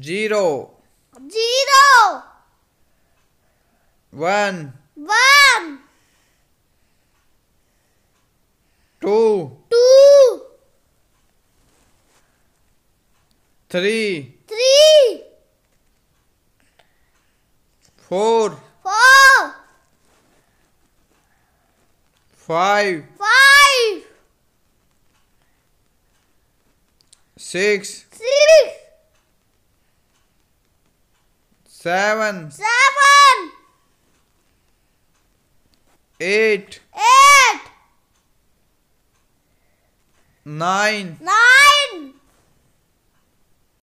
zero, zero, one, one, two, two, three, three, four, four, five, five, six, six, seven, seven, eight, eight, nine, nine,